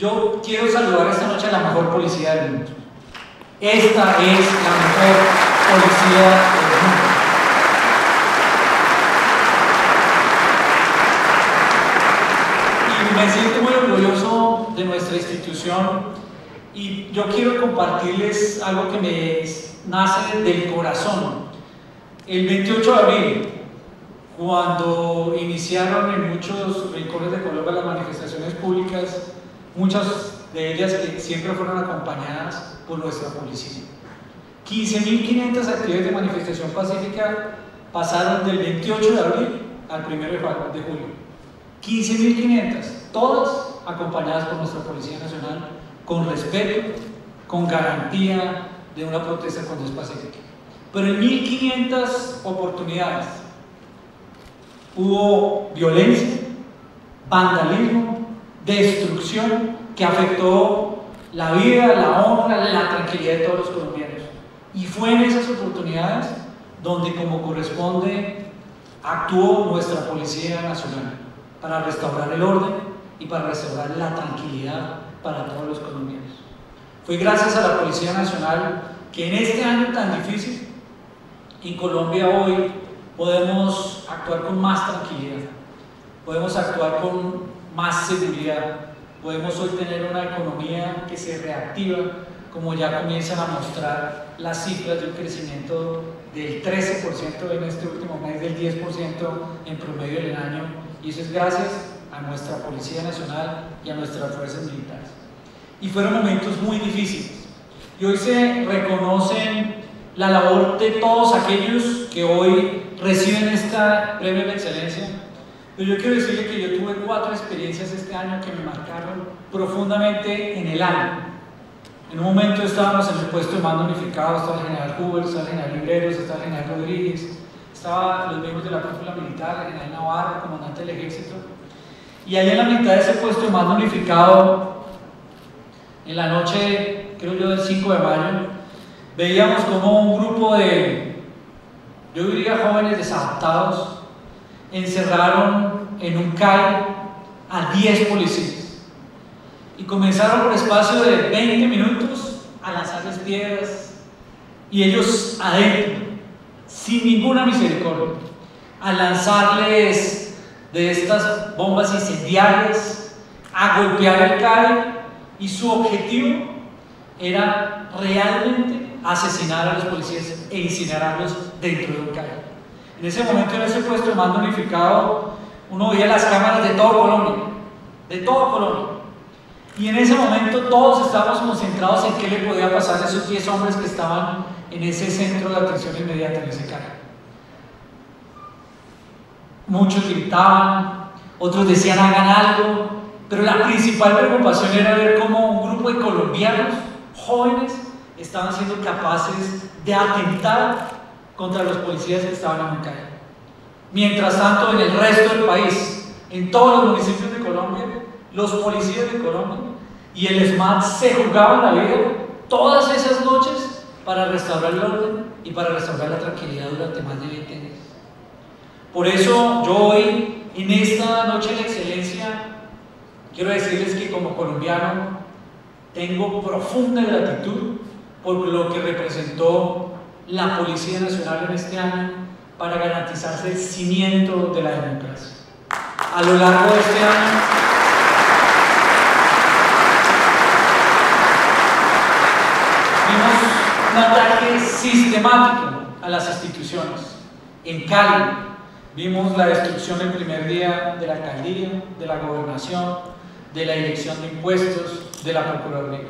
Yo quiero saludar esta noche a la mejor policía del mundo. Esta es la mejor policía del mundo. Y me siento muy orgulloso de nuestra institución y yo quiero compartirles algo que me nace del corazón. El 28 de abril, cuando iniciaron en muchos rincones de Colombia las manifestaciones públicas, muchas de ellas que siempre fueron acompañadas por nuestra policía. 15.500 actividades de manifestación pacífica pasaron del 28 de abril al 1 de julio. 15.500, todas acompañadas por nuestra Policía Nacional, con respeto, con garantía de una protesta cuando es pacífica. Pero en 1.500 oportunidades hubo violencia, vandalismo, destrucción que afectó la vida, la honra, la tranquilidad de todos los colombianos. Y fue en esas oportunidades donde, como corresponde, actuó nuestra Policía Nacional para restaurar el orden y para restaurar la tranquilidad para todos los colombianos. Fue gracias a la Policía Nacional que en este año tan difícil, en Colombia hoy podemos actuar con más tranquilidad, podemos actuar con más seguridad, podemos hoy tener una economía que se reactiva, como ya comienzan a mostrar las cifras de un crecimiento del 13% en este último mes, del 10% en promedio del año, y eso es gracias a nuestra Policía Nacional y a nuestras fuerzas militares. Y fueron momentos muy difíciles. Y hoy se reconocen la labor de todos aquellos que hoy reciben esta premio de excelencia yo quiero decirle que yo tuve cuatro experiencias este año que me marcaron profundamente en el año. En un momento estábamos en el puesto de mando unificado, estaba el general Hoover, estaba el general Libreros, estaba el general Rodríguez, estaban los miembros de la cúpula militar, el general Navarro, comandante del ejército. Y ahí en la mitad de ese puesto de mando unificado, en la noche, creo yo, del 5 de mayo, veíamos como un grupo de, yo diría jóvenes desadaptados, encerraron en un CAI a 10 policías y comenzaron por espacio de 20 minutos a lanzarles piedras y ellos adentro, sin ninguna misericordia, a lanzarles de estas bombas incendiarias, a golpear el CAI y su objetivo era realmente asesinar a los policías e incinerarlos dentro de un CAI. En ese momento, en ese puesto mando unificado, uno veía las cámaras de todo Colombia, de todo Colombia. Y en ese momento todos estábamos concentrados en qué le podía pasar a esos 10 hombres que estaban en ese centro de atención inmediata, en ese carro. Muchos gritaban, otros decían hagan algo, pero la principal preocupación era ver cómo un grupo de colombianos jóvenes estaban siendo capaces de atentar contra los policías que estaban en calle. Mientras tanto, en el resto del país, en todos los municipios de Colombia, los policías de Colombia y el SMAT se jugaban la vida todas esas noches para restaurar el orden y para restaurar la tranquilidad durante más de 20 años. Por eso yo hoy, en esta noche de excelencia, quiero decirles que como colombiano tengo profunda gratitud por lo que representó la Policía Nacional en este año para garantizarse el cimiento de la democracia. A lo largo de este año, vimos un ataque sistemático a las instituciones. En Cali vimos la destrucción el primer día de la alcaldía, de la gobernación, de la dirección de impuestos, de la procuraduría.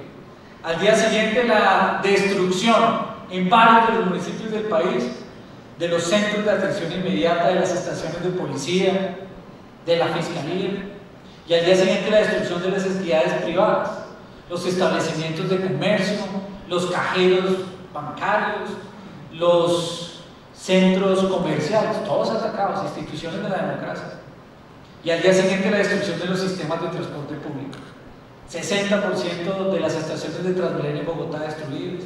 Al día siguiente la destrucción en varios de los municipios del país, de los centros de atención inmediata, de las estaciones de policía, de la fiscalía, y al día siguiente la destrucción de las entidades privadas, los establecimientos de comercio, los cajeros bancarios, los centros comerciales, todos atacados, instituciones de la democracia. Y al día siguiente la destrucción de los sistemas de transporte público. 60% de las estaciones de Transmilenio en Bogotá destruidas,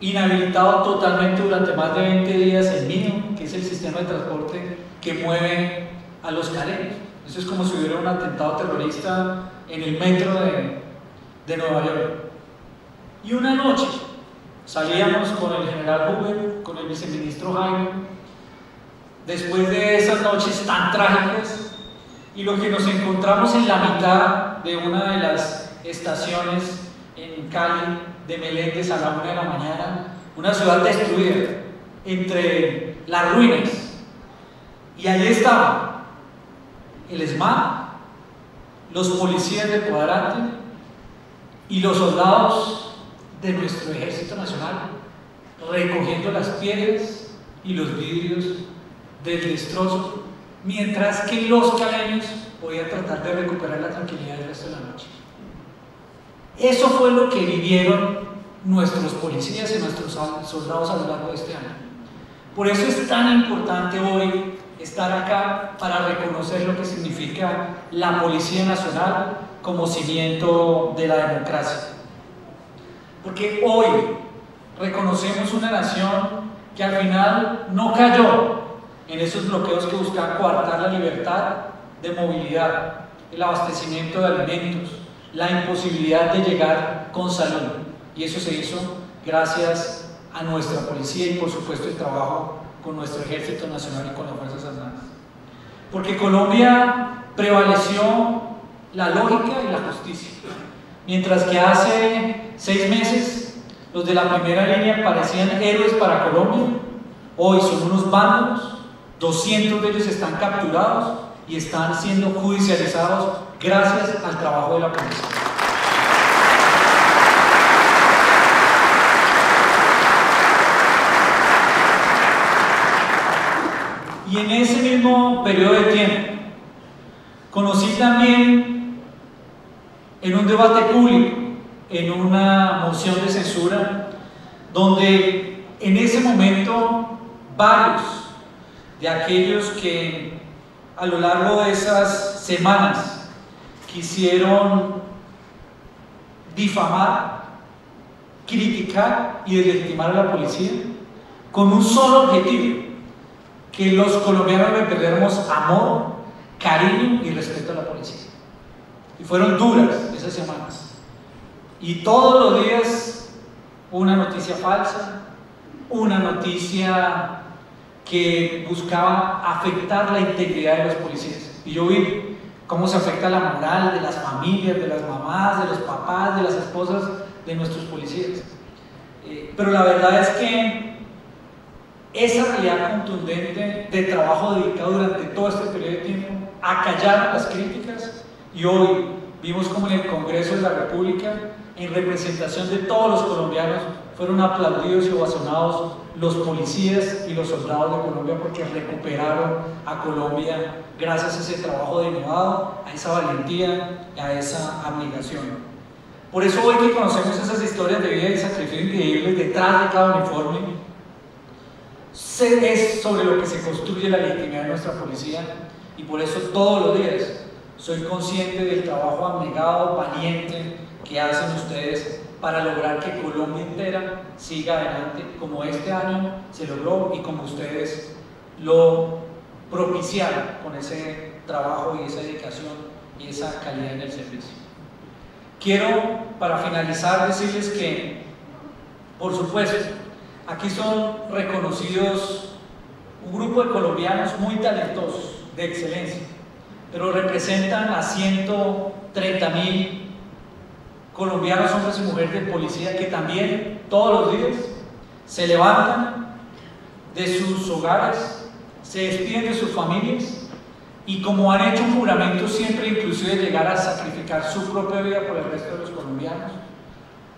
inhabilitado totalmente durante más de 20 días el MINO, que es el sistema de transporte que mueve a los caleños. Eso es como si hubiera un atentado terrorista en el metro de, de Nueva York. Y una noche salíamos con el general Hoover, con el viceministro Jaime, después de esas noches tan trágicas, y lo que nos encontramos en la mitad de una de las estaciones en Cali de Meléndez a la una de la mañana, una ciudad destruida entre las ruinas. Y ahí estaba el ESMAD, los policías del cuadrante y los soldados de nuestro ejército nacional recogiendo las piedras y los vidrios del destrozo, mientras que los caleños podían tratar de recuperar la tranquilidad del resto de la noche. Eso fue lo que vivieron nuestros policías y nuestros soldados a lo largo de este año. Por eso es tan importante hoy estar acá para reconocer lo que significa la Policía Nacional como cimiento de la democracia. Porque hoy reconocemos una nación que al final no cayó en esos bloqueos que buscaban coartar la libertad de movilidad, el abastecimiento de alimentos, la imposibilidad de llegar con salud. Y eso se hizo gracias a nuestra policía y por supuesto el trabajo con nuestro ejército nacional y con las Fuerzas Armadas. Porque Colombia prevaleció la lógica y la justicia. Mientras que hace seis meses los de la primera línea parecían héroes para Colombia, hoy son unos vándalos, 200 de ellos están capturados y están siendo judicializados gracias al trabajo de la policía. Y en ese mismo periodo de tiempo conocí también en un debate público, en una moción de censura, donde en ese momento varios de aquellos que a lo largo de esas semanas quisieron difamar, criticar y deslegitimar a la policía con un solo objetivo, que los colombianos le amor, cariño y respeto a la policía. Y fueron duras esas semanas. Y todos los días una noticia falsa, una noticia que buscaba afectar la integridad de los policías. Y yo vi cómo se afecta la moral de las familias, de las mamás, de los papás, de las esposas de nuestros policías. Eh, pero la verdad es que esa realidad contundente de trabajo dedicado durante todo este periodo de tiempo a callar las críticas y hoy vimos como en el Congreso de la República, en representación de todos los colombianos, fueron aplaudidos y ovacionados los policías y los soldados de Colombia porque recuperaron a Colombia gracias a ese trabajo denodado, a esa valentía a esa abnegación. Por eso hoy que conocemos esas historias de vida y sacrificio increíbles detrás de cada uniforme, es sobre lo que se construye la legitimidad de nuestra policía y por eso todos los días soy consciente del trabajo abnegado, valiente que hacen ustedes para lograr que Colombia entera siga adelante como este año se logró y como ustedes lo propiciaron con ese trabajo y esa dedicación y esa calidad en el servicio. Quiero, para finalizar, decirles que, por supuesto, aquí son reconocidos un grupo de colombianos muy talentosos, de excelencia, pero representan a 130 mil colombianos, hombres y mujeres de policía que también todos los días se levantan de sus hogares, se despiden de sus familias y como han hecho un juramento siempre inclusive llegar a sacrificar su propia vida por el resto de los colombianos,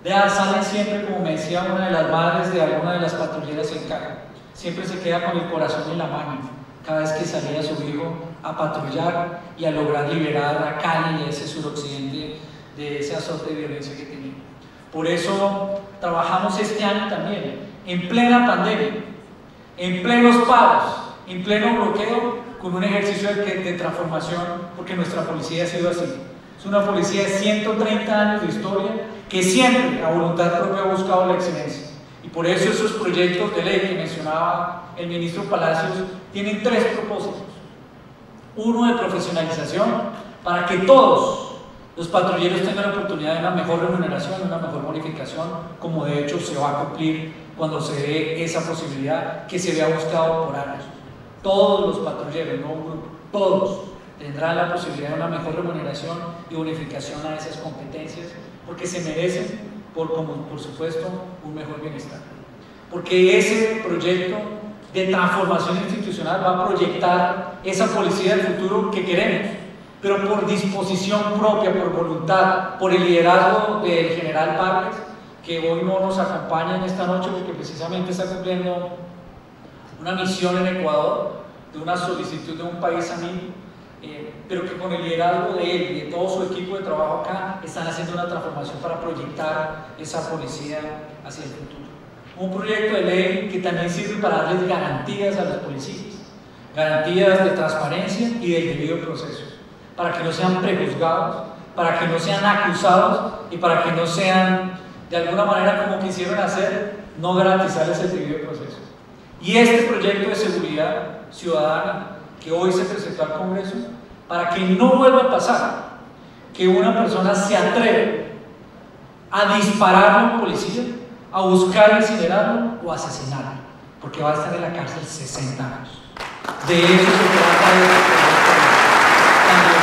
de salen siempre, como me decía una de las madres de alguna de las patrulleras en Cali, siempre se queda con el corazón en la mano cada vez que salía su hijo a patrullar y a lograr liberar a Cali y ese suroccidente de ese azote de violencia que tenía. Por eso trabajamos este año también, en plena pandemia, en plenos paros, en pleno bloqueo, con un ejercicio de, de transformación, porque nuestra policía ha sido así. Es una policía de 130 años de historia que siempre a voluntad propia ha buscado la excelencia. Y por eso esos proyectos de ley que mencionaba el ministro Palacios tienen tres propósitos. Uno de profesionalización, para que todos los patrulleros tengan la oportunidad de una mejor remuneración, una mejor bonificación, como de hecho se va a cumplir cuando se dé esa posibilidad que se había buscado por años. Todos los patrulleros, no un grupo, todos tendrán la posibilidad de una mejor remuneración y bonificación a esas competencias, porque se merecen, por, como, por supuesto, un mejor bienestar. Porque ese proyecto de transformación institucional va a proyectar esa policía del futuro que queremos, pero por disposición propia, por voluntad, por el liderazgo del general Vargas, que hoy no nos acompaña en esta noche porque precisamente está cumpliendo una misión en Ecuador de una solicitud de un país amigo, eh, pero que con el liderazgo de él y de todo su equipo de trabajo acá están haciendo una transformación para proyectar esa policía hacia el futuro. Un proyecto de ley que también sirve para darles garantías a los policías, garantías de transparencia y del debido proceso, para que no sean prejuzgados, para que no sean acusados y para que no sean de alguna manera como quisieron hacer, no garantizarles el debido proceso. Y este proyecto de seguridad ciudadana que hoy se presentó al Congreso, para que no vuelva a pasar que una persona se atreve a disparar a un policía, a buscar incinerarlo o asesinarlo, porque va a estar en la cárcel 60 años. De eso se trata de también,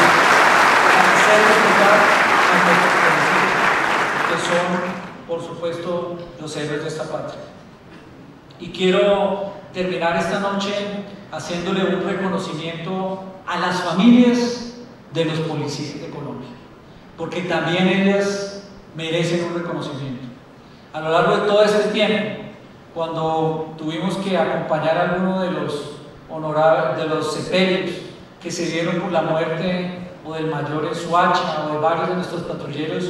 hacer respetar a nuestros policías, que los héroes de esta patria. Y quiero terminar esta noche haciéndole un reconocimiento a las familias de los policías de Colombia, porque también ellas merecen un reconocimiento. A lo largo de todo este tiempo, cuando tuvimos que acompañar a alguno de los honorables, de los sepelios que se dieron por la muerte o del mayor en Suacha o de varios de nuestros patrulleros,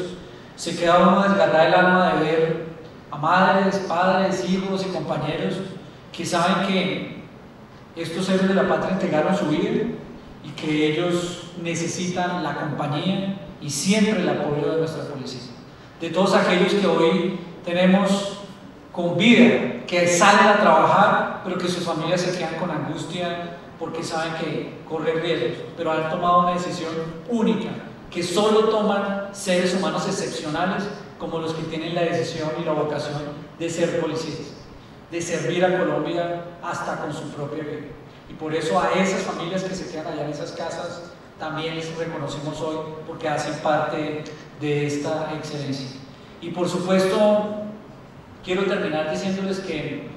se queda uno desgarrado el alma de ver a madres, padres, hijos y compañeros que saben que estos héroes de la patria entregaron su vida y que ellos necesitan la compañía y siempre el apoyo de nuestra policía. De todos aquellos que hoy tenemos con vida, que salen a trabajar, pero que sus familias se quedan con angustia porque saben que corren riesgos, pero han tomado una decisión única, que solo toman seres humanos excepcionales como los que tienen la decisión y la vocación de ser policías de servir a Colombia hasta con su propia vida. Y por eso a esas familias que se quedan allá en esas casas también les reconocemos hoy porque hacen parte de esta excelencia. Y por supuesto, quiero terminar diciéndoles que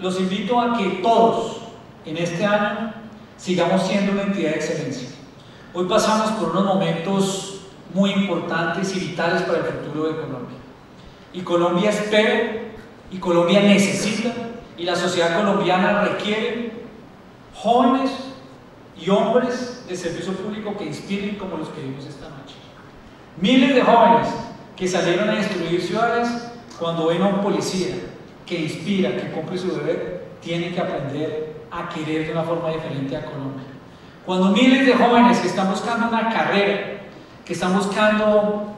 los invito a que todos en este año sigamos siendo una entidad de excelencia. Hoy pasamos por unos momentos muy importantes y vitales para el futuro de Colombia. Y Colombia espera y Colombia necesita y la sociedad colombiana requiere jóvenes y hombres de servicio público que inspiren como los que vimos esta noche. Miles de jóvenes que salieron a destruir ciudades cuando ven a un policía que inspira, que cumple su deber, tienen que aprender a querer de una forma diferente a Colombia. Cuando miles de jóvenes que están buscando una carrera, que están buscando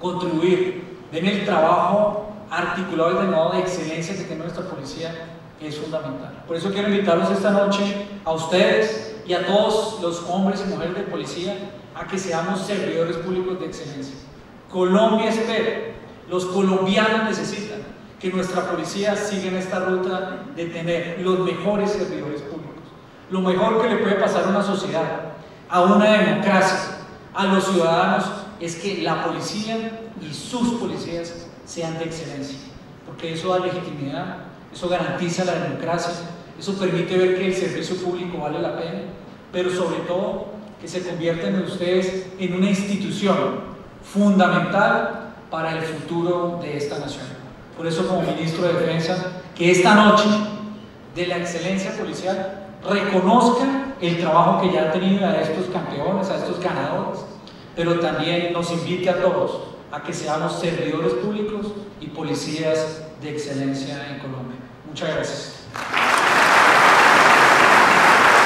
contribuir, ven el trabajo articulado de modo de excelencia que tiene nuestra policía es fundamental. Por eso quiero invitarlos esta noche a ustedes y a todos los hombres y mujeres de policía a que seamos servidores públicos de excelencia. Colombia espera, los colombianos necesitan que nuestra policía siga en esta ruta de tener los mejores servidores públicos. Lo mejor que le puede pasar a una sociedad, a una democracia, a los ciudadanos, es que la policía y sus policías sean de excelencia, porque eso da legitimidad, eso garantiza la democracia, eso permite ver que el servicio público vale la pena, pero sobre todo que se conviertan ustedes en una institución fundamental para el futuro de esta nación. Por eso como ministro de Defensa, que esta noche de la excelencia policial reconozca el trabajo que ya ha tenido a estos campeones, a estos ganadores, pero también nos invite a todos a que seamos servidores públicos y policías de excelencia en Colombia. Muchas gracias.